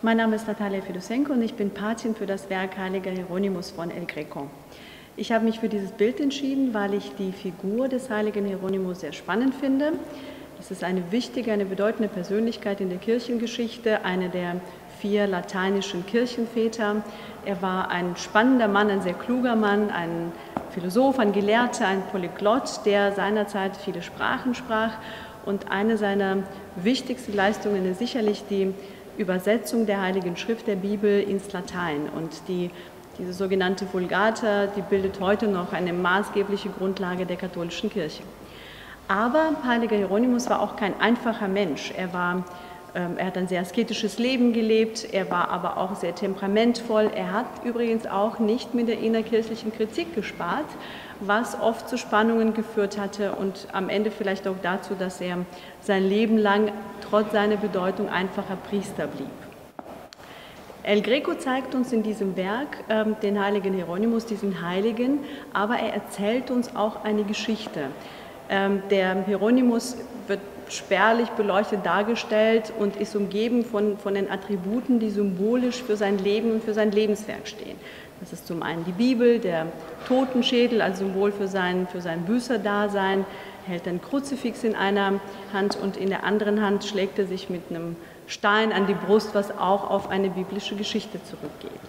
Mein Name ist Natalia Fedosenko und ich bin Patin für das Werk Heiliger Hieronymus von El Greco. Ich habe mich für dieses Bild entschieden, weil ich die Figur des heiligen Hieronymus sehr spannend finde. Es ist eine wichtige, eine bedeutende Persönlichkeit in der Kirchengeschichte, eine der vier lateinischen Kirchenväter. Er war ein spannender Mann, ein sehr kluger Mann, ein Philosoph, ein Gelehrter, ein Polyglott, der seinerzeit viele Sprachen sprach. Und eine seiner wichtigsten Leistungen ist sicherlich die Übersetzung der Heiligen Schrift der Bibel ins Latein. Und die diese sogenannte Vulgata, die bildet heute noch eine maßgebliche Grundlage der katholischen Kirche. Aber Heiliger Hieronymus war auch kein einfacher Mensch. Er, war, er hat ein sehr asketisches Leben gelebt, er war aber auch sehr temperamentvoll. Er hat übrigens auch nicht mit der innerkirchlichen Kritik gespart, was oft zu Spannungen geführt hatte und am Ende vielleicht auch dazu, dass er sein Leben lang trotz seiner Bedeutung einfacher Priester blieb. El Greco zeigt uns in diesem Werk ähm, den heiligen Hieronymus, diesen Heiligen, aber er erzählt uns auch eine Geschichte. Ähm, der Hieronymus wird spärlich beleuchtet dargestellt und ist umgeben von, von den Attributen, die symbolisch für sein Leben und für sein Lebenswerk stehen. Das ist zum einen die Bibel, der Totenschädel als Symbol für sein, für sein Büßerdasein, hält ein Kruzifix in einer Hand und in der anderen Hand schlägt er sich mit einem Stein an die Brust, was auch auf eine biblische Geschichte zurückgeht.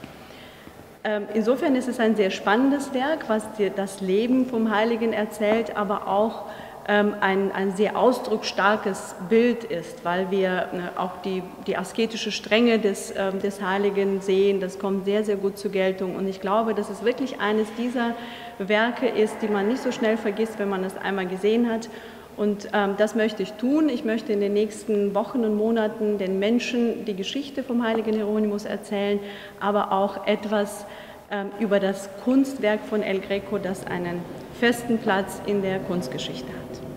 Ähm, insofern ist es ein sehr spannendes Werk, was das Leben vom Heiligen erzählt, aber auch ähm, ein, ein sehr ausdrucksstarkes Bild ist, weil wir ne, auch die, die asketische Strenge des, ähm, des Heiligen sehen. Das kommt sehr, sehr gut zur Geltung. Und ich glaube, dass es wirklich eines dieser Werke ist, die man nicht so schnell vergisst, wenn man es einmal gesehen hat und ähm, das möchte ich tun. Ich möchte in den nächsten Wochen und Monaten den Menschen die Geschichte vom heiligen Hieronymus erzählen, aber auch etwas ähm, über das Kunstwerk von El Greco, das einen festen Platz in der Kunstgeschichte hat.